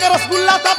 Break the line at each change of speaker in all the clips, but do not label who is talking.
देबू चलिया के रसगुल्ला ता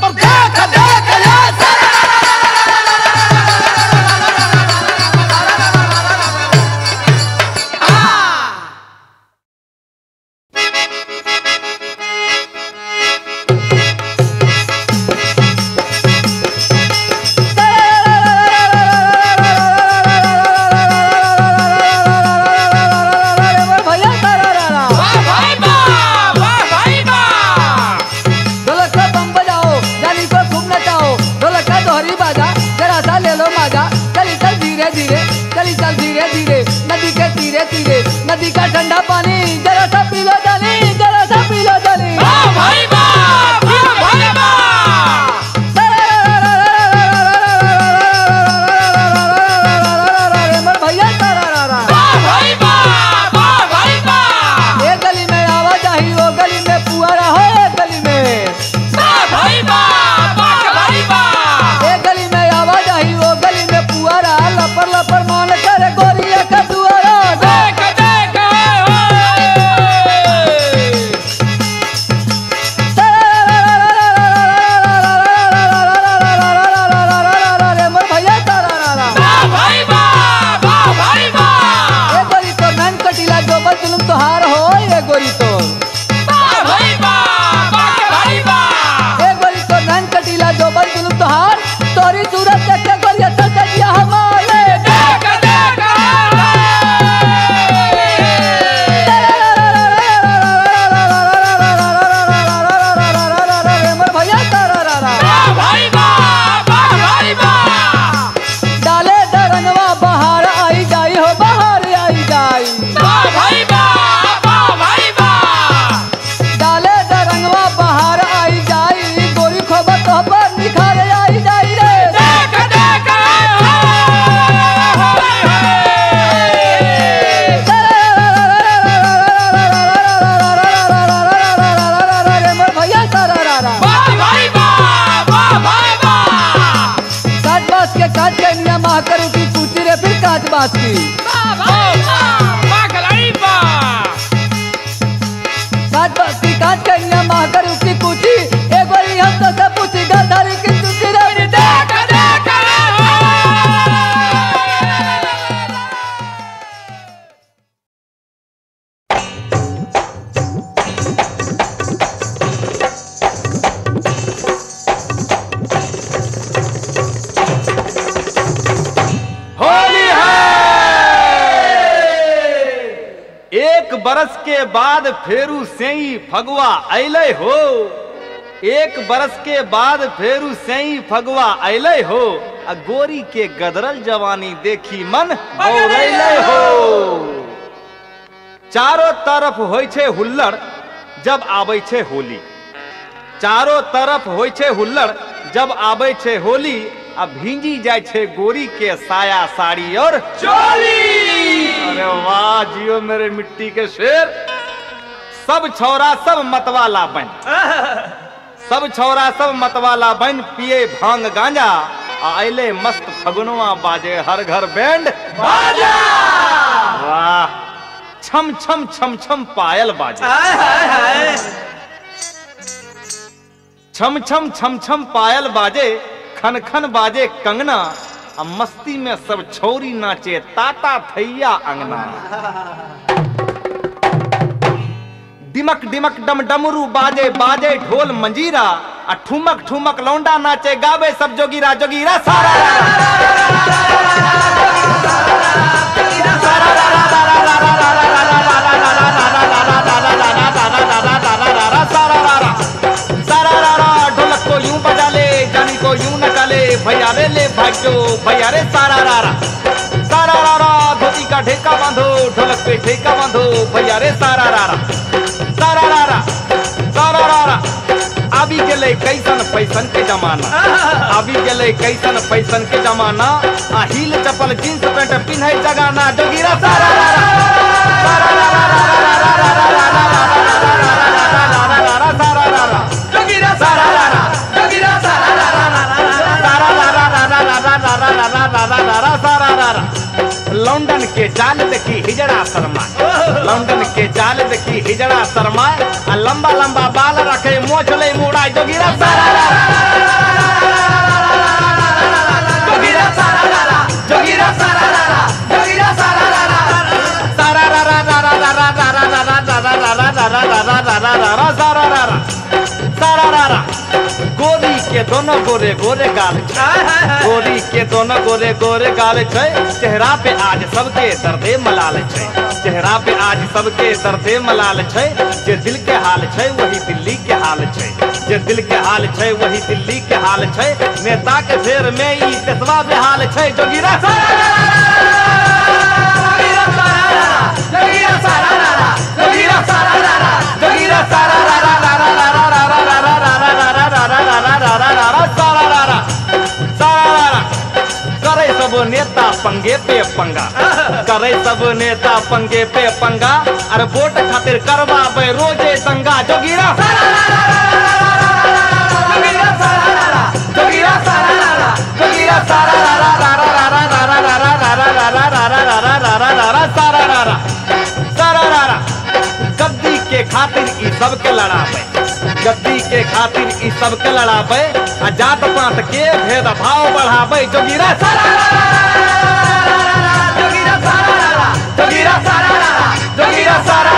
फेरू
सेई फगवा अले हो। एक बरस के बाद फेरू सेई फगवा अले हो। आ गोरी के गदरल जवानी देखी मन बौरैले हो। चारों तरफ़ होइ छै हुल्लड़ जब आबै छै होली। चारों तरफ़ होइ छै हुल्लड़ जब आबै छै होली आ भींजी जाइ छै गोरी के साया साड़ी और चोली! अरे वाह जियो मेरे मिट्टी के शेर। सब छौरा सब मतवाला बन। सब छौरा सब मतवाला बन पिए भाँग गांजा आ अले मस्त फगुनवा बाजे हर घर बैंड। बाजा! वाह छम छम छम छम पायल बाजे। छम छम छम छम पायल बाजे खन खन बाजे कंगना मस्ती में सब छौरी नाचे ताता थैया अंगना। डिमक डिमक डम डमरू बाजे बाजे ढोल मंजीरा। आ ठुमक ठुमक लौंडा नाचे, गावे सब जोगीरा जोगीरा सारा। भैया रे सारा, रारा। सारा, रारा, धोती का ढेका बांधो, ढोलक पे ठेका बांधो, भैया रे सारा, रारा। गेले कैसन पैसन के जमाना अभी गले कैसन पैसन के जमाना आ हील चप्पल जींस पैंट पिन्हे जगाना जोगीरा सारा सारा सारा सारा सारा सारा सारा सारा सारा जाल देखी हिजड़ा शर्मा। लंदन के जाल देखी हिजड़ा शर्मा। लंबा लंबा बाल रखे मोछले मुड़ा जोगीरा सारा के दोनों गोरे गोरे गाल गोरी के दोनों गोरे गोरे गाल छै चेहरा पे आज सबके दर्दे मलाल छै चेहरा पे आज सबके दर्दे मलाल छै जे दिल के हाल छै वही दिल्ली के हाल छै जे दिल के हाल छै वही दिल्ली के हाल छै नेता के फेर में ई पेशवा बेहाल छै जोगिरा सारा जोगिरा सारा जोगिरा सारा जोगिरा सारा नेता पंगे पे पंगा करे सब नेता पंगे पे पंगा अरे वोट खातिर करवा रोज़े दंगा जोगीरा गद्दी के खातिर ई सबके लड़ा पे गद्दी के खातिर इस सब के लड़ाबे, आ जात पात के भेदभाव बढ़ाबे। जोगिरा सारा जोगिरा सारा जोगिरा सारा जोगिरा सारा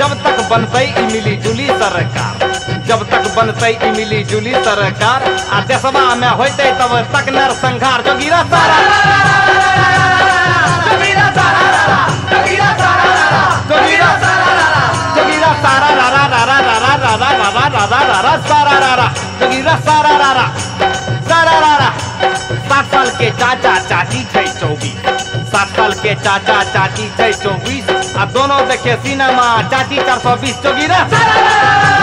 जब तक बनते मिली जुली सरकार जब तक बनते मिली जुली सरकार, आ देशवा में होइतै तब तक नर संघार जोगीरा सारा। के चाचा, चाची छै चौबीस। सात साल के चाचा, चाची चौबीस। आ दोनों देखे सिनेमा, चाची, चार सौ बीस। जोगीरा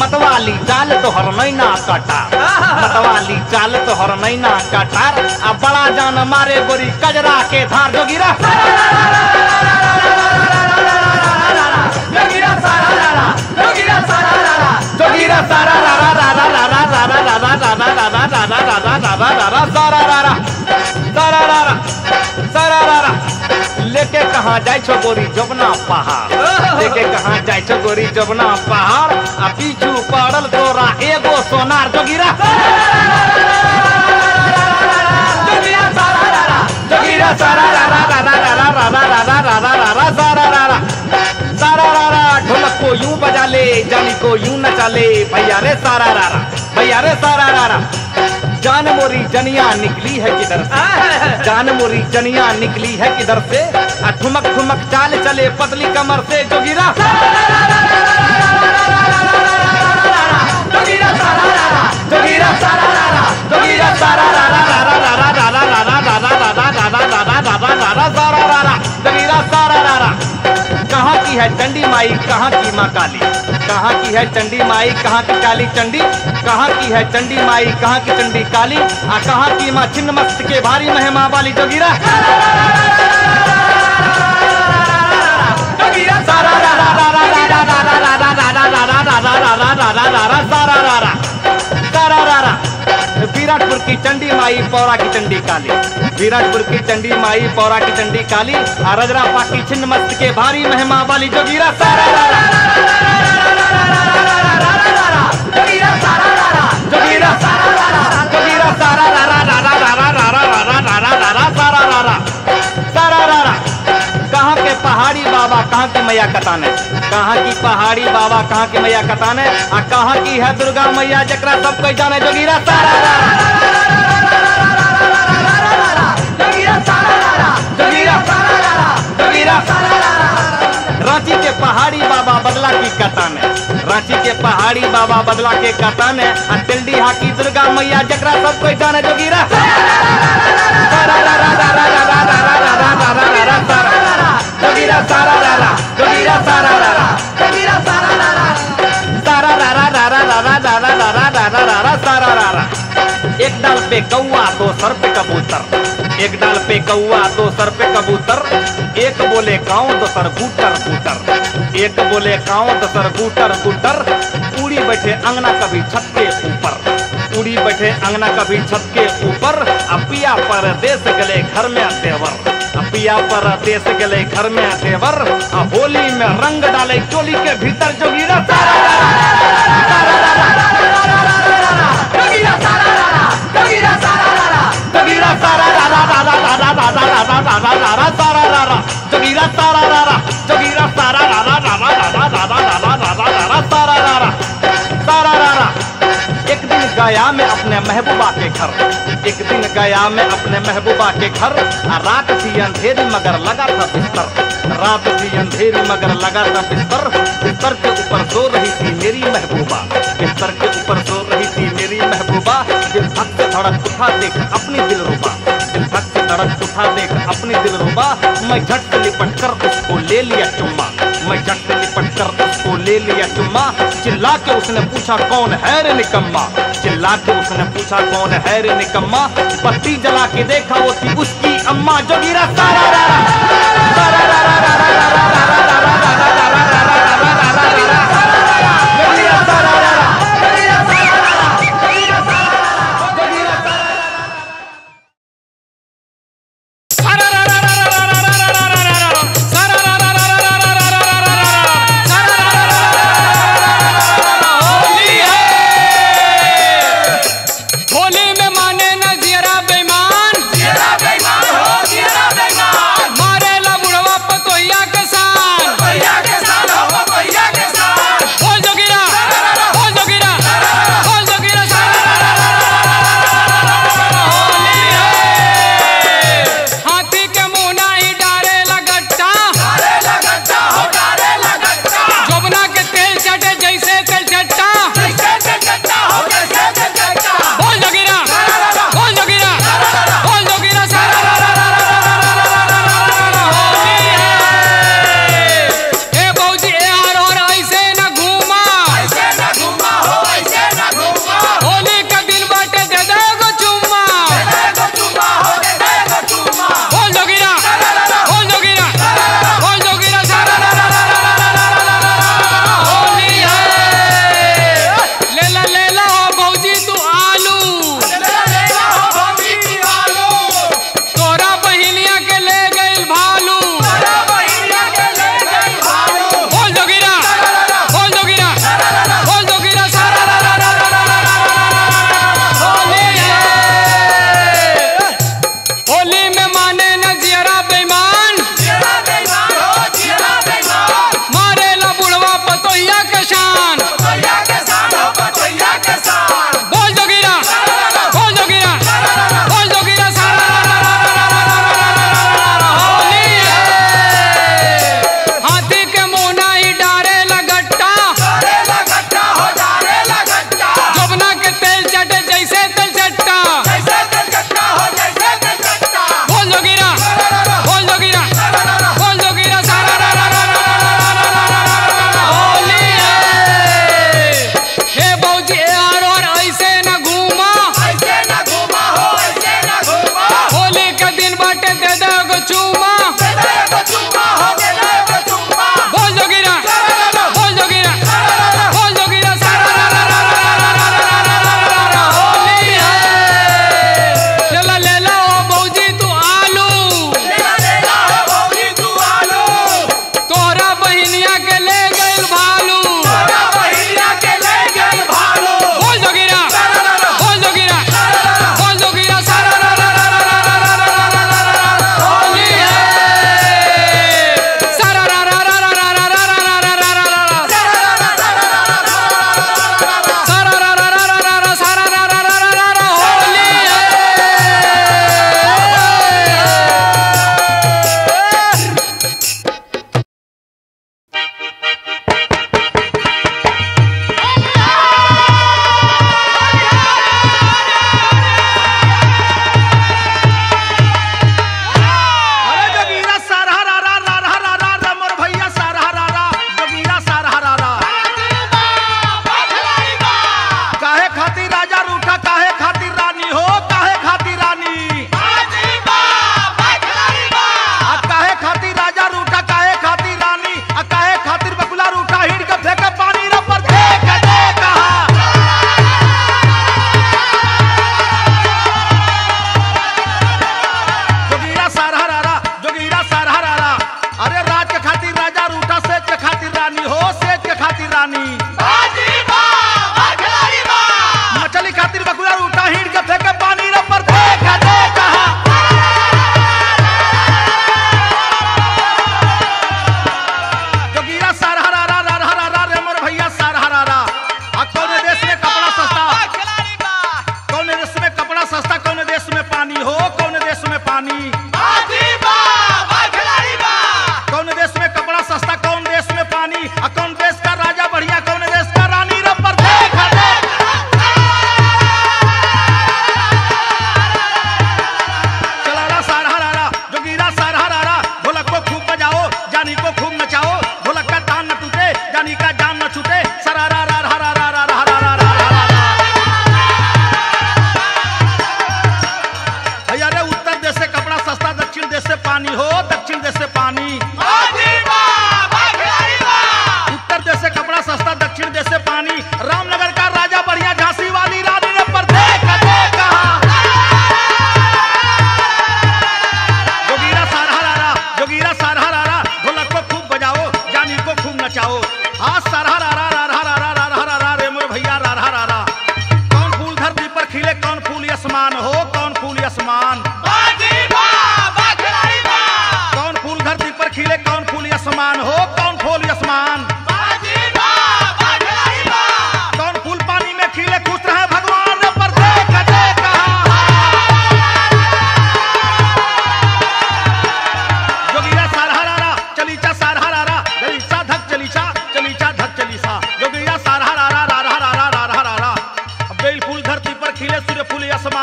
मतवाली चाल तोहर नैना कटार मतवाली चाल तोहर नैना कटार आ बड़ा जान मारे गोरी कजरा के धार जोगीरा जोगीरा सारा रारा रारा रारा रारा रारा रारा रारा रारा कहाँ जाय छो गोरी जबना पहाड़? लेके कहाँ जाय छो गोरी जबना पहाड़? आ पीछू पड़ल तोरा एगो सोनार जोगीरा। सारा सारा ढोलक को यूँ बजा ले जानी को यूँ नचा ले भैया रे सारा रारा भैया रे सारा रारा जान मोरी जनिया निकली है किधर से जान मोरी जनिया निकली है किधर से ठुमक ठुमक चाल चले पतली कमर से जो गिरा कहाँ की है चंडी माई कहाँ की माँ काली कहाँ की है चंडी माई कहाँ की काली चंडी कहाँ की है चंडी माई कहाँ की चंडी काली आ कहाँ की माँ छिन्न मस्त के भारी महिमा वाली जोगीरा विराटपुर की चंडी माई पौरा की चंडी काली विराटपुर की चंडी माई पौरा की चंडी काली रजरा पाकी छिन्न मस्त के भारी महिमा वाली जोगीरा सारा कहाँ के पहाड़ी बाबा कहाँ की मैया कताने कहाँ की पहाड़ी बाबा कहाँ की मैया कताने आ कहाँ की है दुर्गा मैया जकरा सब कोई जाने जोगीरा सारा सारा रांची के पहाड़ी बाबा बदला की कताने रांची के पहाड़ी बाबा बदला के कतन है। दिल्ली हाकी, दुर्गा मैया, जकरा सब कोई जाने जोगी एक डाल पे कौआ तो सर पे कबूतर। एक डाल पे कौआ दो सर पे कबूतर एक बोले काऊ दो सर गूटर गूटर एक बोले काऊ दो सर गूटर गूटर उड़ी बैठे अंगना कभी छत के ऊपर उड़ी बैठे अंगना कभी छत के ऊपर अपिया पर देश गले घर में देवर अपिया पर देश गले घर में देवर आ होली में रंग डाले चोली के भीतर जोगीरा सारा एक दिन गया मैं अपने महबूबा के घर। एक दिन गया मैं अपने महबूबा के घर। रात थी अंधेरी मगर लगा था बिस्तर। रात थी अंधेरी मगर लगा था बिस्तर। बिस्तर के ऊपर सो रही थी मेरी महबूबा। बिस्तर के ऊपर सो रही थी मेरी महबूबा।
दिल थक धड़क उठा देख अपनी दिल रूबा झट तड़क उठा देख अपने दिल रुबा मैं झट लिपट कर उसको ले लिया चुम्मा मैं झट लिपट कर उसको ले लिया चुम्मा चिल्ला के उसने पूछा कौन है रे निकम्मा चिल्ला के उसने पूछा कौन है रे निकम्मा पत्ती जला के देखा वो थी उसकी अम्मा जो गिरा
सारा रा रा रा रा रा रा रा रा रा रा
रा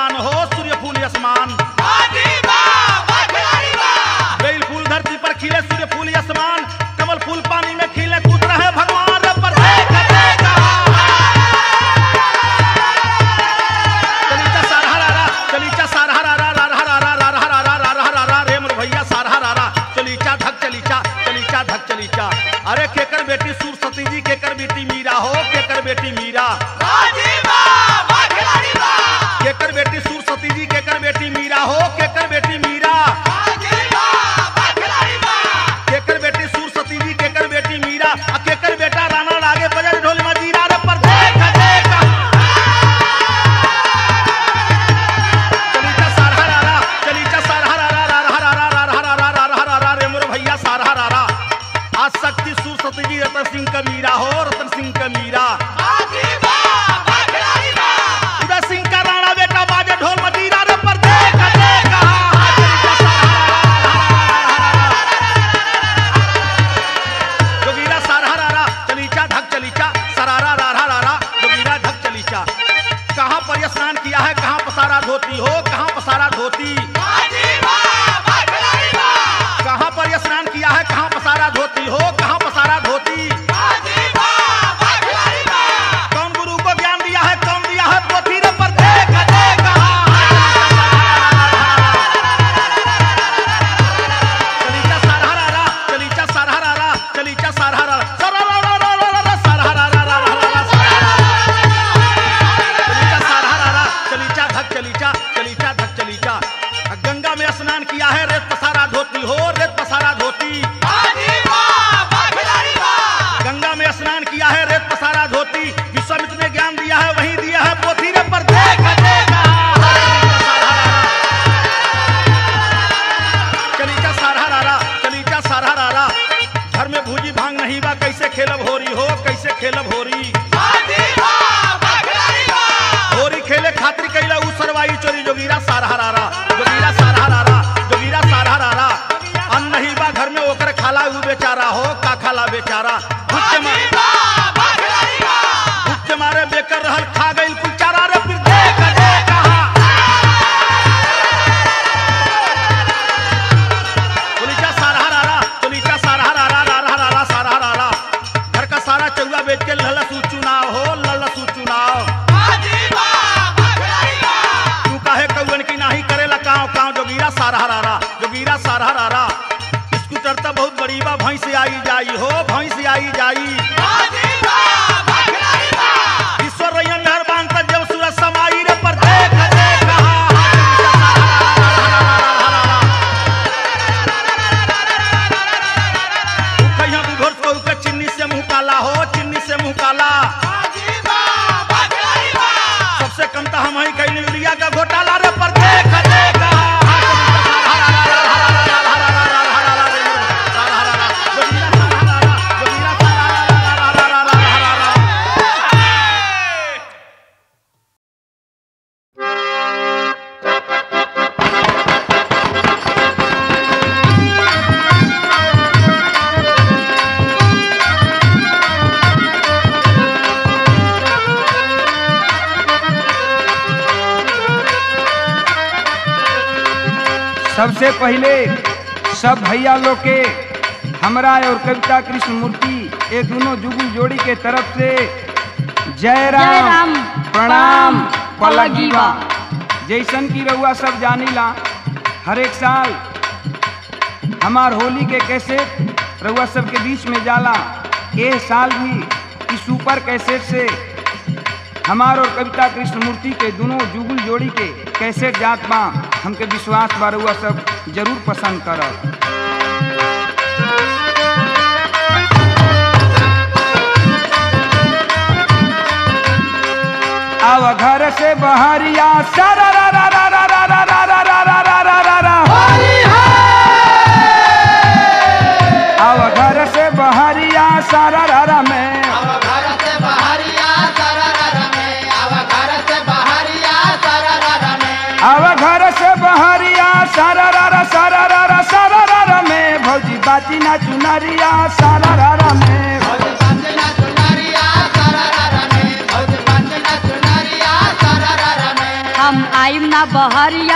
आसमान हो सूर्य फूल आसमान।
तरफ़ से। जय राम, प्रणाम पलगीवा जैसन की रउआ सब जानी ला। हर एक साल हमार होली के कैसे रउआ सबके बीच में जाला। ए साल भी इस सुपर कैसेट से हमार और कविता कृष्ण मूर्ति के दोनों जुगुल जोड़ी के कैसेट जात बा। हमके विश्वास बा रउआ सब ज़रूर पसंद करब से बहरिया बहरिया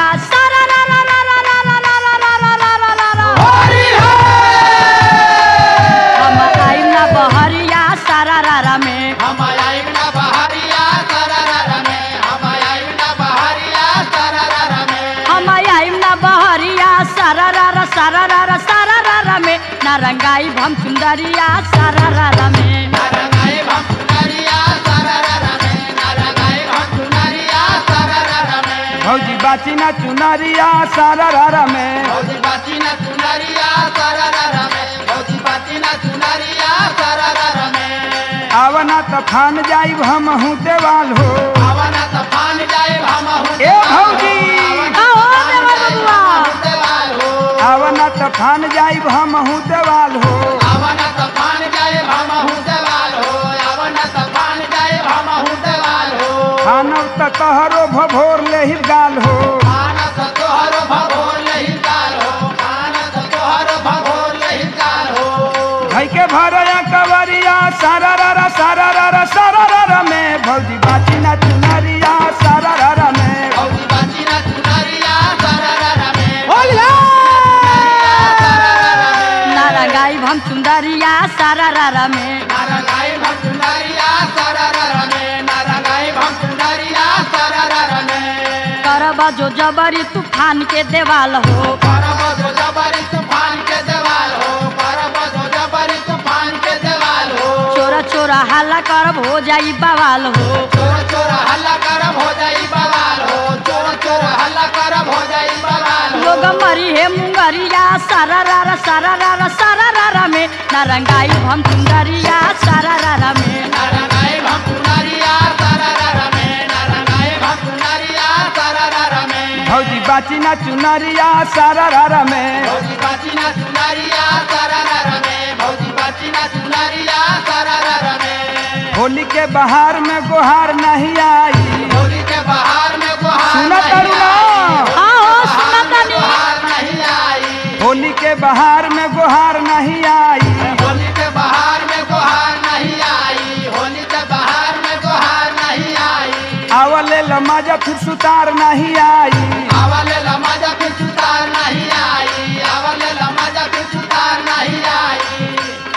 बाची ना चुनरिया सारा रारा में। भौजी बाची ना चुनरिया सारा रारा में।
भौजी बाची ना चुनरिया सारा रारा में। आवना तो खान जाई हम हूँ देवाल हो। आवना तो खान जाई हम हूँ ए
भौजी! आवना तो खान जाई हम हूँ देवाल हो। आवना तो खान जाई हम हूँ देवाल हो। आवना तो खानव त तहरो भभोर ले गाल हो। भाई के भरया कवरिया सारा रा रा सारा रा रा सारा रा रा में। भौजी बाची ना चुनरिया सारा रा रा में।
ना रंगाई हम सुंदरिया सारा रा रा में। बरबा जो जबरी तूफ़ान के देवाल हो। देवाल चोरा चोरा हल्ला करब हो जाई बवाल हो। चोरा चोरा हल्ला करब हो जाई बवाल हो। चोरा चोरा हल्ला करब हो जाई बवाल हो। लोग मरी है मुंगरिया सारा रारा सारा रारा सारा रारा में। नारंगाई भम सुंदरिया सारा रारा में। नारंगाई हम सुंदरिया सारा रारा रा रा में।
भौजी बाची ना चुनरिया सारा रा रा में। होली के बहार में गुहार नहीं आई। होली के बहार में गोहार सुना तरुणा
आओ सुना तनी
होली के बहार में गुहार नहीं आई।
होली के बहार में गुहार नहीं आई। होली के बहार में गुहार नहीं आई।
आवले लमाजा फिर सुतार नहीं आई।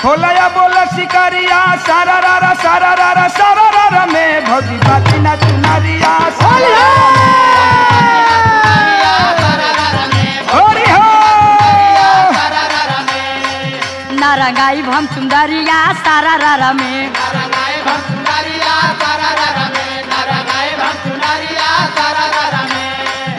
खोलया बोला शिकारिया सारा रारा सारा रारा सारा रारा में भौजी बाती ना चुनारिया
गाई भम सुंदरिया सारा रारा में।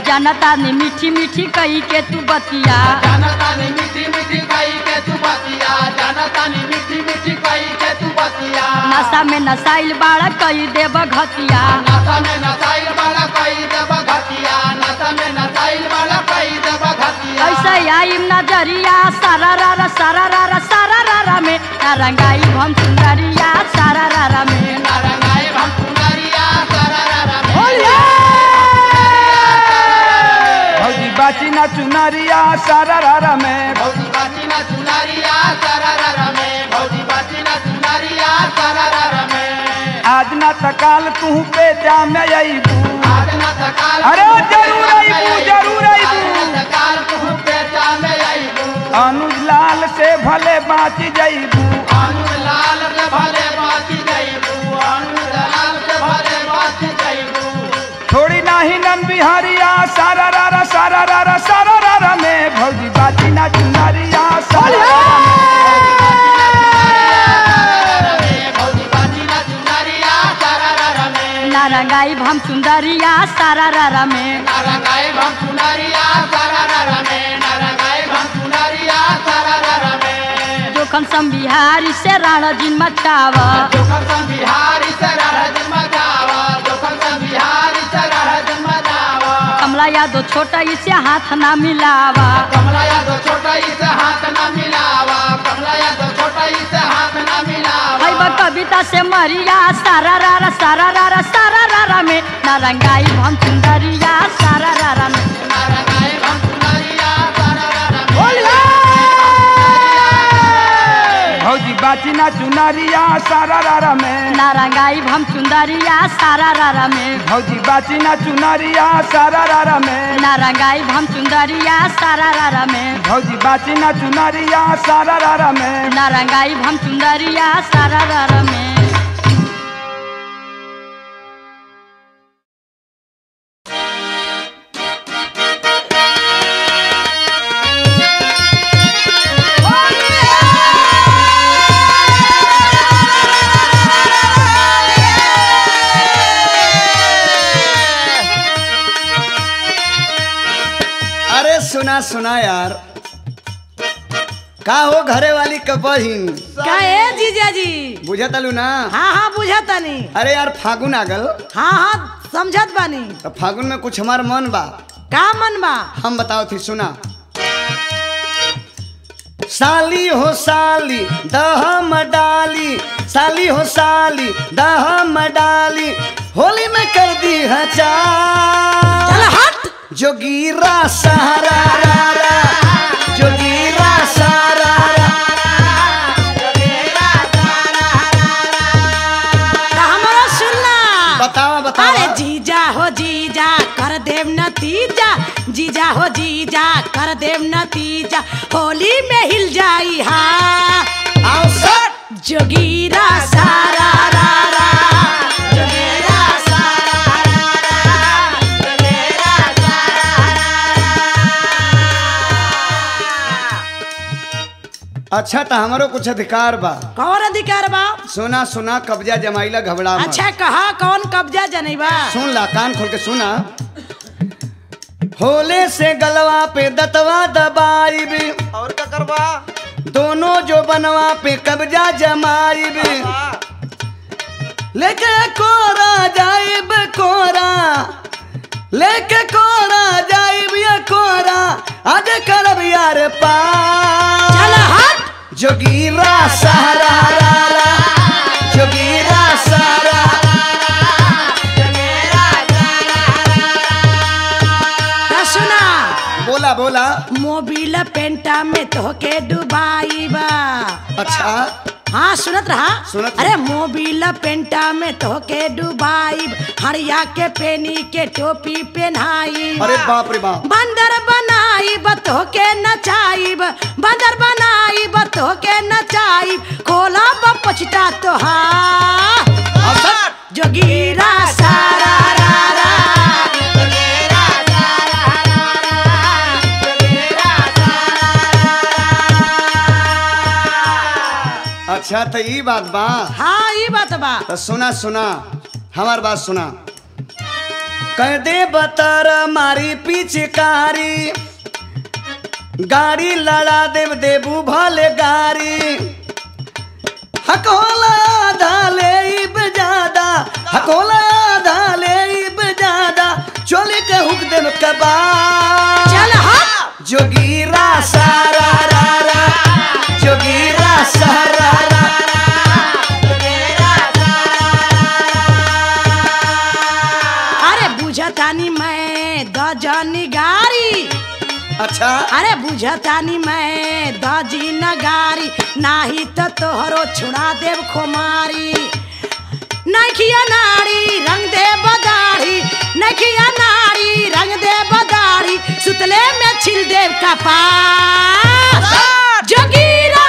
जनता ने मीठी मीठी कही के तू बतिया।
जनता ने मीठी मीठी कही के तू बतिया। जनता ने मीठी मीठी कही के तू बतिया।
नशा में नसाइल बाड़ा कही देब घतिया
नशा में नसाइल वाला कही देब घतिया नशा में नसाइल वाला कही देब घतिया
ऐसे आई नज़रिया सारा रा रा सारा रा रा सारा रा रा में। ना रंगाई हम सुंदरिया सारा रा रा में।
नारायण भक्त सुंदरिया सारा रा में।
बाची ना चुनरिया सारा रा रा में।
भौजी बाची ना चुनारिया सारा रा में। भौजी बाची ना चुनारिया सारा रा में।
आज ना तकाल तू पे जा में अईबू
आज ना तकाल
अरे ज़रूर अईबू ज़रूर
आज
अईबू
ना तकाल तू पेटा में आईबू
अनुज लाल से भले बाची जईबू
अनुज लाल से भले नाही बिहारिया सारा रारा सारा रारा सारा रारा
में भौजी बाजी ना चुनारिया सारा नारा गायब हम सुंदरिया सारा रारा में नारा गायब हम सुंदरिया सारा रारा में नारा गायब
हम सुंदरिया सारा रारा में जोखम सम बिहारी से राणा जिन मचावा। जोखम सम बिहारी से राणा जिन मचावा जोखम सम बिहारी कमला यादव छोटा इसे हाथ ना मिलावा। है कविता से मरिया सारा रारा सारा रारा सारा रारा में। नारंगाई हम सुंदरिया सारा रारा में।
भौजी बाची चुनारिया सारा रारा में।
नारंगाई भम चुंदरिया सारा रारा में।
भौजी बाचिना चुनारिया सारा रारा में।
नारंगाई भम चुंदरिया सारा रारा में।
भौजी बाचिना चुनारिया चुनरिया सारा रारा में।
नारंगाई भम चुंदरिया सारा रारा में।
सुना यार। का हो घरे वाली कबहिन?
का ए जीजा जी
बुझत अलू ना?
हाँ हाँ बुझतानी
अरे यार फागुन आ गल।
हाँ हाँ समझत बानी।
तो फागुन में कुछ हमार मन बा।
का मन बा?
हम बताओ थी सुना। साली हो साली दहम डाली। साली हो साली दहम डाली। होली में कर दी है
चल। हट
जोगीरा सहारा रा रा जोगीरा सहारा।
हमारा सुनना। अरे जीजा हो जीजा कर देव नतीजा। जीजा हो जीजा कर देव नतीजा। होली में हिल जाई हा
अच्छा तो हमारो कुछ अधिकार बा।
कौन अधिकार बा?
सुना सुना कब्जा जमाइला घबरा
अच्छा कहा कौन कब्जा जनैबा
सुन ला कान खोल के सुना। होले से गलवा पे दतवा दबाई भी
और क्या करवा
दोनों जो बनवा पे कब्जा जमाई भी लेके कोरा जाइब कोरा। लेके कोरा जाइब ये कोरा? आज करब यार पा
चल हट
जोगीरा सहारा रा रा जोगीरा सहारा
सुना?
बोला बोला।
मोबिल पेंटा में तोहके डुबाई बा
अच्छा।
हाँ सुनत रहा?
सुनत
अरे मोबिल पेंटा में तोहके डुबाई हरिया के पेनी के टोपी पहनाई।
अरे बाप रे बाप।
बंदर बनाई बतोके नचाईब बंदर बनाई बतोके नचाईब खोला पछता तोहार जोगीरा सारा रा रा।
अच्छा तो ई बात बा।
हाँ ये बात बा।
तो सुना सुना हमार बात सुना। कह दे बतर मारी पिचकारी गाड़ी लड़ा देव देबू भले गाड़ी। हकोला आधा ले इब ज़्यादा हकोला आधा ले इब ज़्यादा चोली के हुक देव कबा
चल हट
जोगीरा सारा अच्छा।
अरे बुझतानी मैं दजी नगारी नाही तो तोहरो छुड़ा देव खुमारी। नखिया नारी रंग दे बदारी नखिया नारी रंग दे बदारी सुतले में छिल देव का पास जोगीरा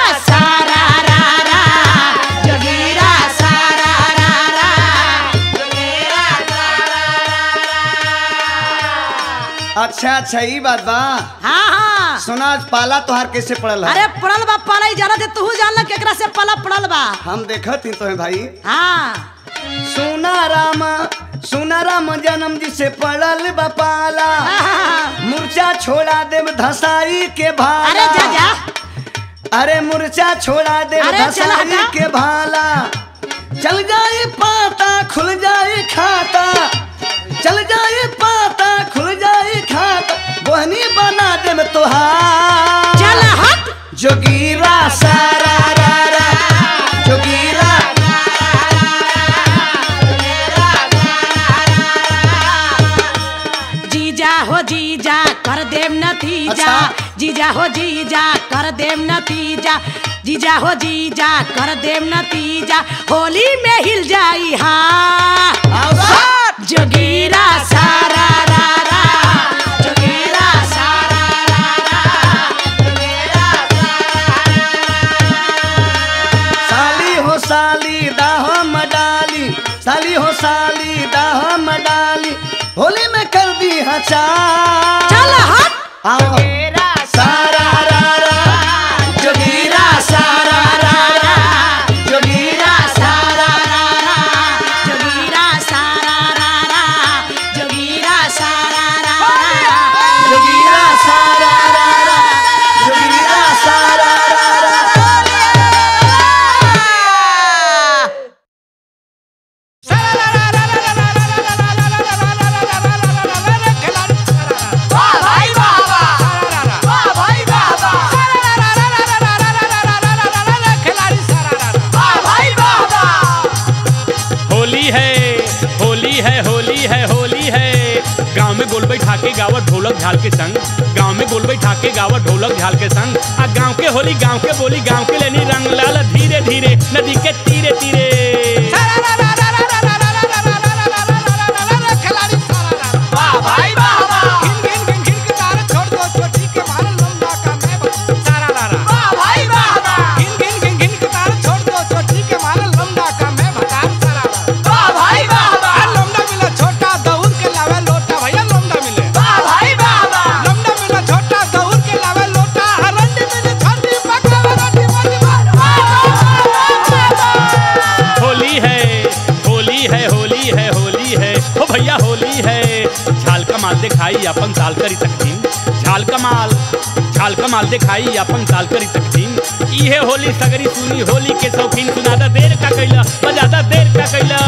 अच्छा अच्छा ई बात बा।
हाँ हाँ।
सुना आज पाला तोहार कैसे पड़ल है?
अरे पड़ल बा पाला ही जाना तू जानल केकरा से पाला पड़ल बा।
हम देखत ही तो है। भाई
हाँ
सुना राम सुनरम जन्म जिसे पड़ल बपाला मुर्चा छोड़ा देव धसाई के भाला।
अरे जा जा।
अरे मुर्चा छोड़ा दे
चल
धसाई के भाला। चल जाए पाता खुल जाए खाता। चल जाए पाता खुल जाए
नतीजा जीजा हो जीजा कर देव नतीजा होली में हिल जाई हाँ। जोगीरा सारा
में
गोल के गावत ढोलक झाल के संग। गाँव में गोल ठाके गावर ढोलक झाल के संग। आ गाँव के होली, गाँव के बोली, गाँव के लेनी रंग लाल धीरे धीरे नदी के तीरे तीरे दिखाई अपन साल करी तकदीम झाल कमाल झाल कमाल माल दिखाई अपन साल करी तकदीम इहे होली सगरी सुनी, होली के शौकीन सुनादा देर का कैला बजादा देर का कैला।